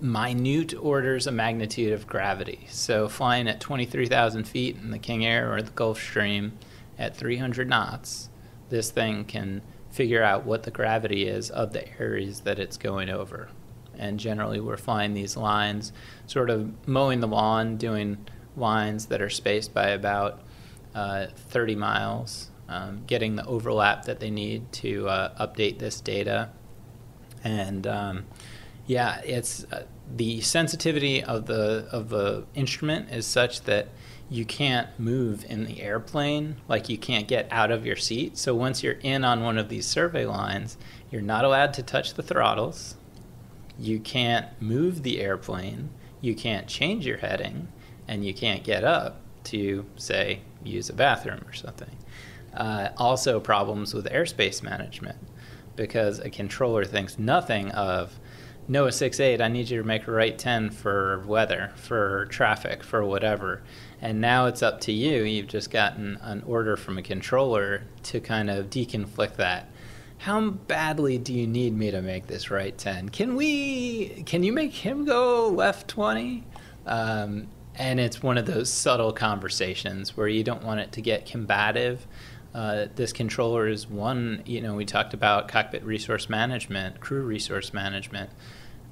minute orders of magnitude of gravity. So flying at 23,000 feet in the King Air or the Gulfstream at 300 knots, this thing can figure out what the gravity is of the areas that it's going over. And generally, we're flying these lines, sort of mowing the lawn, doing lines that are spaced by about uh, 30 miles, um, getting the overlap that they need to uh, update this data. And um, yeah, it's uh, the sensitivity of the of the instrument is such that you can't move in the airplane, like you can't get out of your seat. So once you're in on one of these survey lines, you're not allowed to touch the throttles. You can't move the airplane. You can't change your heading, and you can't get up to say use a bathroom or something. Uh, also, problems with airspace management because a controller thinks nothing of NOAA 68, I need you to make a right 10 for weather, for traffic, for whatever. And now it's up to you. You've just gotten an order from a controller to kind of deconflict that. How badly do you need me to make this right 10? Can we, can you make him go left 20? Um, and it's one of those subtle conversations where you don't want it to get combative. Uh, this controller is one, you know, we talked about cockpit resource management, crew resource management.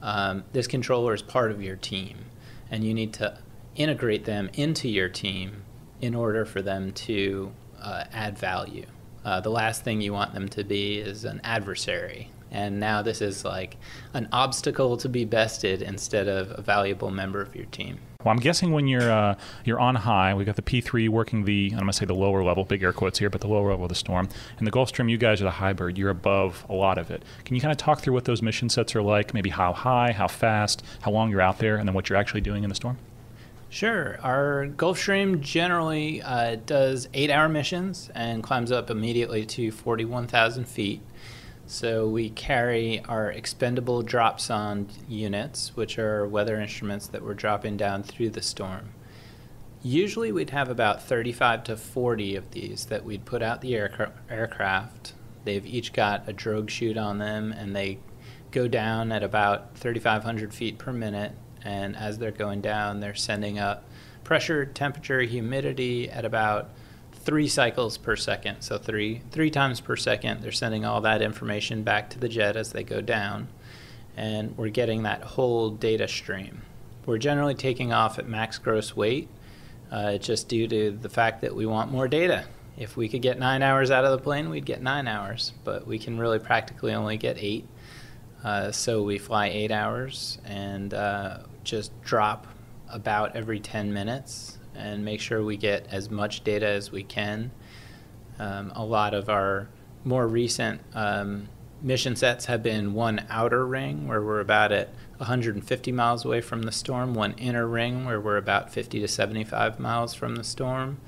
Um, this controller is part of your team, and you need to integrate them into your team in order for them to uh, add value. Uh, the last thing you want them to be is an adversary. And now this is like an obstacle to be bested instead of a valuable member of your team. Well, I'm guessing when you're uh, you're on high, we've got the P3 working the I'm gonna say the lower level, big air quotes here, but the lower level of the storm. And the Gulfstream, you guys are the high bird. You're above a lot of it. Can you kind of talk through what those mission sets are like? Maybe how high, how fast, how long you're out there, and then what you're actually doing in the storm? Sure. Our Gulfstream generally uh, does eight-hour missions and climbs up immediately to 41,000 feet. So we carry our expendable dropsonde units, which are weather instruments that we're dropping down through the storm. Usually we'd have about 35 to 40 of these that we'd put out the aircra- aircraft. They've each got a drogue chute on them and they go down at about 3,500 feet per minute. And as they're going down, they're sending up pressure, temperature, humidity at about three cycles per second. So three three times per second, they're sending all that information back to the jet as they go down, and we're getting that whole data stream. We're generally taking off at max gross weight, uh, just due to the fact that we want more data. If we could get nine hours out of the plane, we'd get nine hours, but we can really practically only get eight. Uh, so we fly eight hours and uh, just drop about every 10 minutes and make sure we get as much data as we can. Um, a lot of our more recent um, mission sets have been one outer ring where we're about at 150 miles away from the storm, one inner ring where we're about 50 to 75 miles from the storm,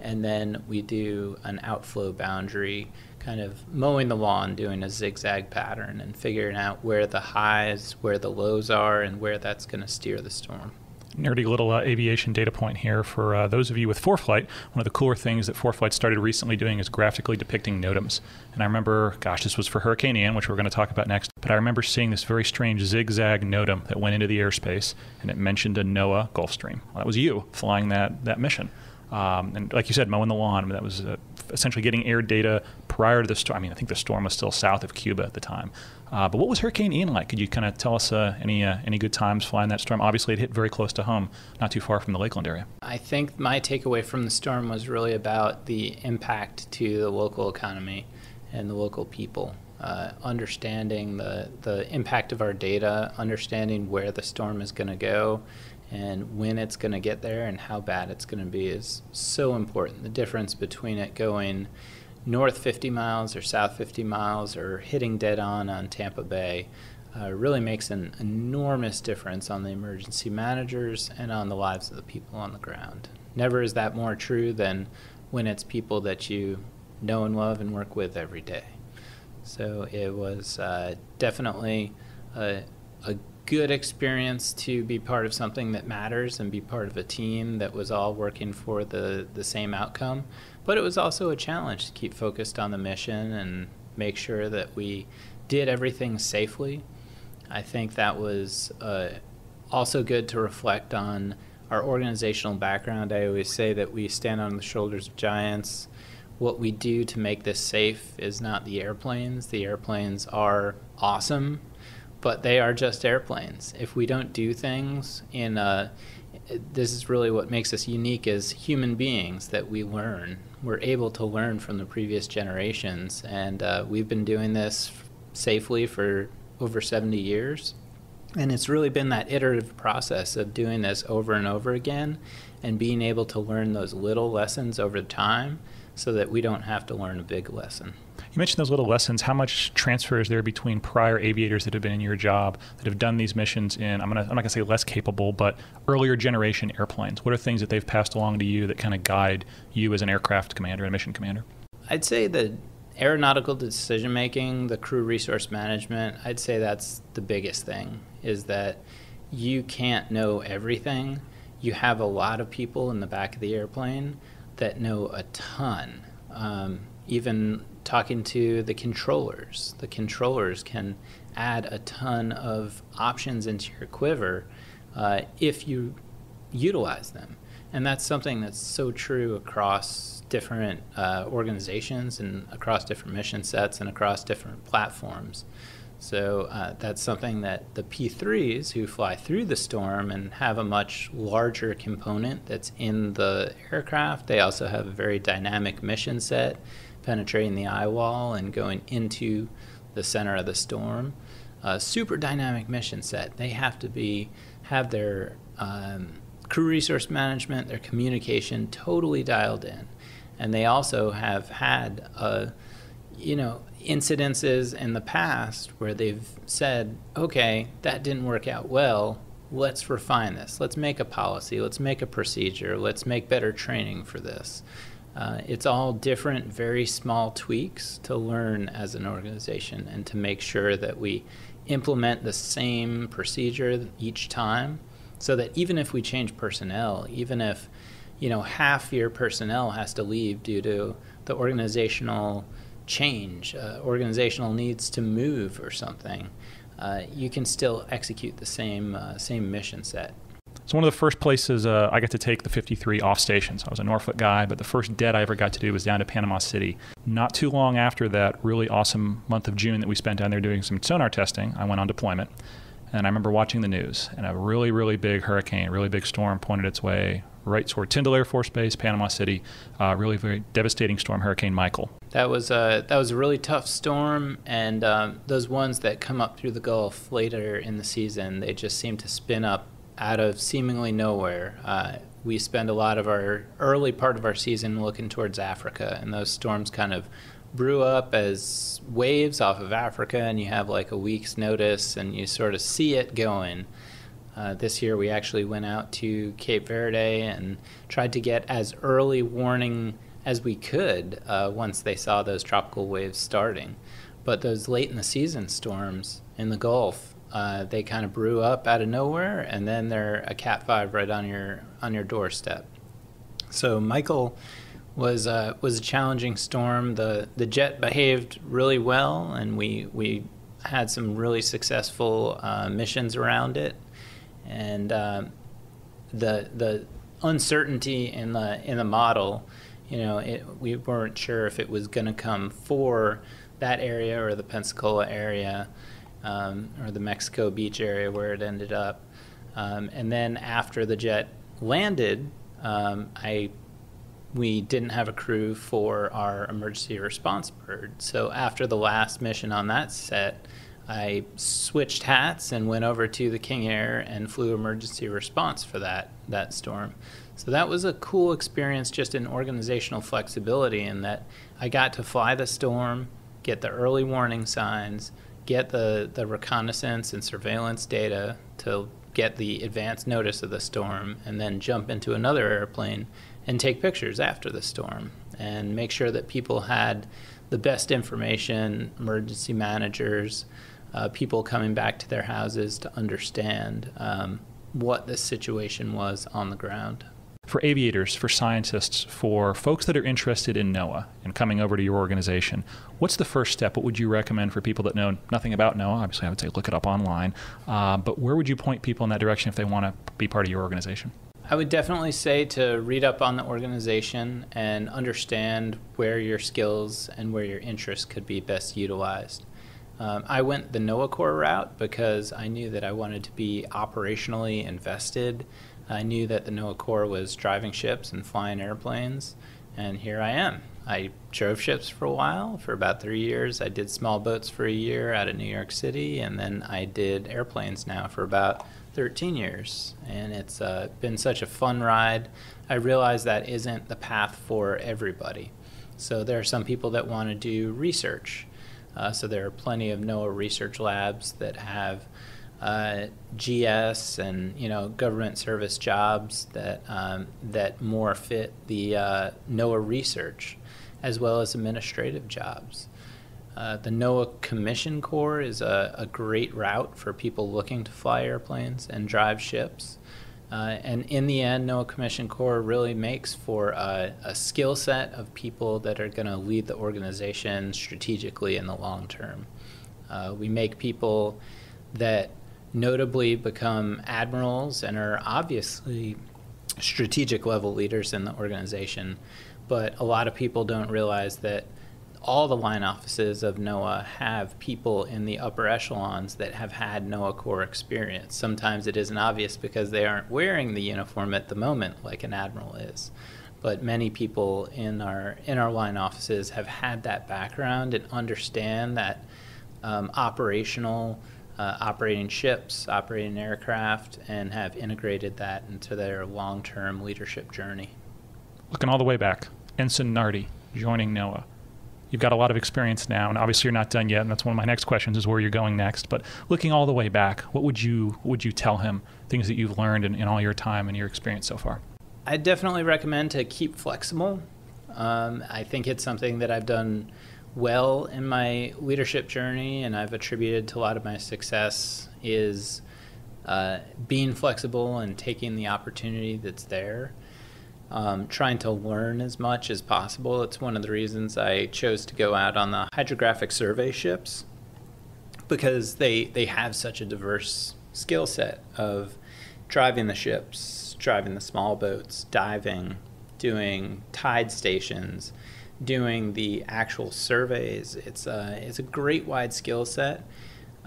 and then we do an outflow boundary, kind of mowing the lawn, doing a zigzag pattern, and figuring out where the highs, where the lows are, and where that's going to steer the storm nerdy little uh, aviation data point here for uh, those of you with ForeFlight. One of the cooler things that ForeFlight started recently doing is graphically depicting NOTAMs. And I remember, gosh, this was for Hurricane Ian, which we're going to talk about next. But I remember seeing this very strange zigzag NOTAM that went into the airspace, and it mentioned a NOAA Gulfstream. Well, that was you flying that that mission. Um, and like you said, mowing the lawn. I mean, that was uh, essentially getting air data prior to the storm. I mean, I think the storm was still south of Cuba at the time. Uh, but what was Hurricane Ian like? Could you kind of tell us uh, any uh, any good times flying that storm? Obviously, it hit very close to home, not too far from the Lakeland area. I think my takeaway from the storm was really about the impact to the local economy and the local people. Uh, understanding the, the impact of our data, understanding where the storm is going to go, and when it's going to get there and how bad it's going to be is so important. The difference between it going north 50 miles or south 50 miles or hitting dead on on Tampa Bay uh, really makes an enormous difference on the emergency managers and on the lives of the people on the ground. Never is that more true than when it's people that you know and love and work with every day. So it was uh, definitely a, a good experience to be part of something that matters and be part of a team that was all working for the, the same outcome. But it was also a challenge to keep focused on the mission and make sure that we did everything safely. I think that was uh, also good to reflect on our organizational background. I always say that we stand on the shoulders of giants. What we do to make this safe is not the airplanes. The airplanes are awesome, but they are just airplanes. If we don't do things in a this is really what makes us unique as human beings that we learn. We're able to learn from the previous generations, and uh, we've been doing this safely for over 70 years. And it's really been that iterative process of doing this over and over again and being able to learn those little lessons over time so that we don't have to learn a big lesson. Mentioned those little lessons. How much transfer is there between prior aviators that have been in your job that have done these missions in, I'm, gonna, I'm not going to say less capable, but earlier generation airplanes? What are things that they've passed along to you that kind of guide you as an aircraft commander and mission commander? I'd say the aeronautical decision making, the crew resource management, I'd say that's the biggest thing is that you can't know everything. You have a lot of people in the back of the airplane that know a ton. Um, even talking to the controllers, the controllers can add a ton of options into your quiver uh, if you utilize them. And that's something that's so true across different uh, organizations and across different mission sets and across different platforms. So uh, that's something that the P3s who fly through the storm and have a much larger component that's in the aircraft, they also have a very dynamic mission set, penetrating the eye wall and going into the center of the storm. Super dynamic mission set. They have to be have their um, crew resource management, their communication totally dialed in, and they also have had uh, you know incidences in the past where they've said, okay, that didn't work out well. Let's refine this. Let's make a policy. Let's make a procedure. Let's make better training for this. Uh, it's all different, very small tweaks to learn as an organization and to make sure that we implement the same procedure each time so that even if we change personnel, even if you know half your personnel has to leave due to the organizational change, uh, organizational needs to move or something, uh, you can still execute the same uh, same mission set. So one of the first places uh, I got to take the 53 off station. So I was a Norfolk guy, but the first det I ever got to do was down to Panama City. Not too long after that really awesome month of June that we spent down there doing some sonar testing, I went on deployment. And I remember watching the news, and a really, really big hurricane, really big storm pointed its way right toward Tyndall Air Force Base, Panama City. Uh, really, very devastating storm, Hurricane Michael. That was a that was a really tough storm, and um, those ones that come up through the Gulf later in the season, they just seem to spin up out of seemingly nowhere. Uh, we spend a lot of our early part of our season looking towards Africa, and those storms kind of brew up as waves off of Africa, and you have like a week's notice, and you sort of see it going. Uh, this year, we actually went out to Cape Verde and tried to get as early warning as we could uh, once they saw those tropical waves starting. But those late in the season storms in the Gulf, uh, they kind of brew up out of nowhere, and then they're a Cat Five right on your on your doorstep. So Michael was uh, was a challenging storm. the The jet behaved really well, and we we had some really successful uh, missions around it and um, the the uncertainty in the in the model, you know, it, we weren't sure if it was going to come for that area or the Pensacola area um, or the Mexico Beach area where it ended up. Um, and then after the jet landed, um, I we didn't have a crew for our emergency response bird. So after the last mission on that set, I switched hats and went over to the King Air and flew emergency response for that that storm. So that was a cool experience, just in organizational flexibility, in that I got to fly the storm, get the early warning signs, get the, the reconnaissance and surveillance data to get the advance notice of the storm, and then jump into another airplane and take pictures after the storm and make sure that people had the best information, emergency managers, uh, people coming back to their houses to understand um, what the situation was on the ground. For aviators, for scientists, for folks that are interested in NOAA and coming over to your organization, what's the first step? What would you recommend for people that know nothing about NOAA? Obviously, I would say look it up online. Uh, but where would you point people in that direction if they want to be part of your organization? I would definitely say to read up on the organization and understand where your skills and where your interests could be best utilized. Um, I went the NOAA Corps route because I knew that I wanted to be operationally invested. I knew that the NOAA Corps was driving ships and flying airplanes, and here I am. I drove ships for a while, for about three years. I did small boats for a year out of New York City, and then I did airplanes now for about 13 years, and it's uh, been such a fun ride. I realize that isn't the path for everybody. So there are some people that want to do research. Uh, so there are plenty of NOAA research labs that have uh, GS and you know government service jobs that um, that more fit the uh, NOAA research, as well as administrative jobs. Uh, the NOAA Commission Corps is a, a, great route for people looking to fly airplanes and drive ships. Uh, and in the end, NOAA Commission Corps really makes for a, a skill set of people that are going to lead the organization strategically in the long term. Uh, we make people that notably become admirals and are obviously strategic level leaders in the organization. But a lot of people don't realize that all the line offices of NOAA have people in the upper echelons that have had NOAA Corps experience. Sometimes it isn't obvious because they aren't wearing the uniform at the moment, like an admiral is. But many people in our in our line offices have had that background and understand that um, operational, uh, operating ships, operating aircraft, and have integrated that into their long-term leadership journey. Looking all the way back, Ensign Nardi joining NOAA you've got a lot of experience now, and obviously you're not done yet. And that's one of my next questions: is where you're going next. But looking all the way back, what would you what would you tell him? Things that you've learned in, in all your time and your experience so far. I definitely recommend to keep flexible. Um, I think it's something that I've done well in my leadership journey, and I've attributed to a lot of my success is uh, being flexible and taking the opportunity that's there um, trying to learn as much as possible. It's one of the reasons I chose to go out on the hydrographic survey ships because they they have such a diverse skill set of driving the ships, driving the small boats, diving, doing tide stations, doing the actual surveys. It's a, it's a great wide skill set,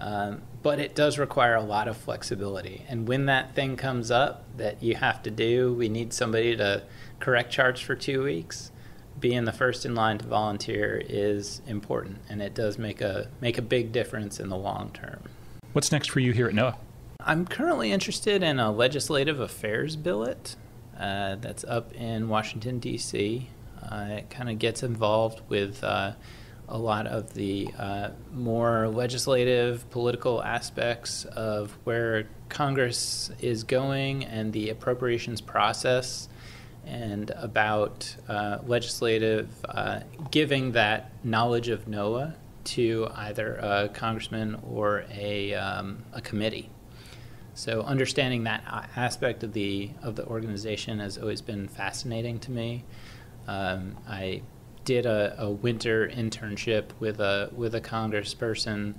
um, but it does require a lot of flexibility. And when that thing comes up that you have to do, we need somebody to correct charts for two weeks. Being the first in line to volunteer is important, and it does make a make a big difference in the long term. What's next for you here at NOAA? I'm currently interested in a legislative affairs billet uh, that's up in Washington D.C. Uh, it kind of gets involved with uh, a lot of the uh, more legislative, political aspects of where Congress is going and the appropriations process, and about uh, legislative uh, giving that knowledge of NOAA to either a congressman or a, um, a committee. So understanding that aspect of the of the organization has always been fascinating to me. Um, I did a, a, winter internship with a with a congressperson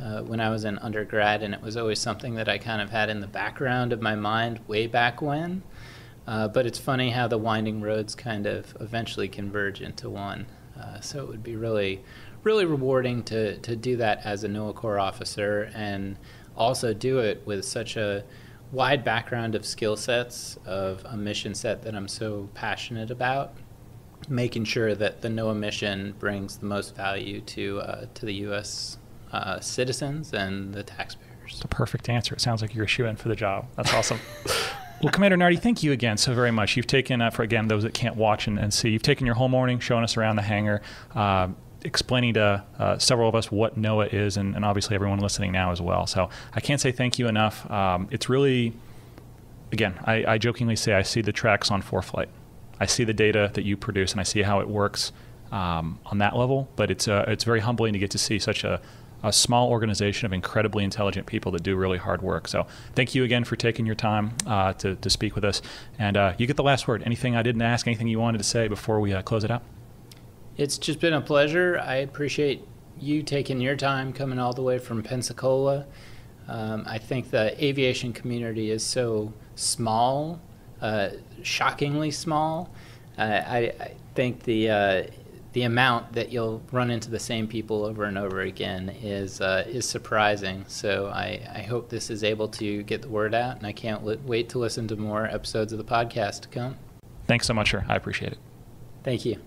uh, when I was in undergrad, and it was always something that I kind of had in the background of my mind way back when. Uh, but it's funny how the winding roads kind of eventually converge into one. Uh, so it would be really, really rewarding to to do that as a NOAA Corps officer, and also do it with such a wide background of skill sets of a mission set that I'm so passionate about making sure that the NOAA mission brings the most value to uh, to the U.S. Uh, citizens and the taxpayers. A perfect answer. It sounds like you're a shoe in for the job. That's awesome. well, Commander Nardi, thank you again so very much. You've taken, uh, for again those that can't watch and, and, see, you've taken your whole morning showing us around the hangar. Uh, explaining to uh, several of us what NOAA is, and, and, obviously everyone listening now as well. So I can't say thank you enough. Um, it's really, again, I, I, jokingly say I see the tracks on ForeFlight. I see the data that you produce, and I see how it works um, on that level. But it's uh, it's very humbling to get to see such a a small organization of incredibly intelligent people that do really hard work. So thank you again for taking your time uh, to, to speak with us. And uh, you get the last word. Anything I didn't ask, anything you wanted to say before we uh, close it out? It's just been a pleasure. I appreciate you taking your time coming all the way from Pensacola. Um, I think the aviation community is so small, uh, shockingly small. Uh, I, I, think the uh, the amount that you'll run into the same people over and over again is uh, is surprising. So I, I hope this is able to get the word out, and I can't li- wait to listen to more episodes of the podcast to come. Thanks so much, sir. I appreciate it. Thank you.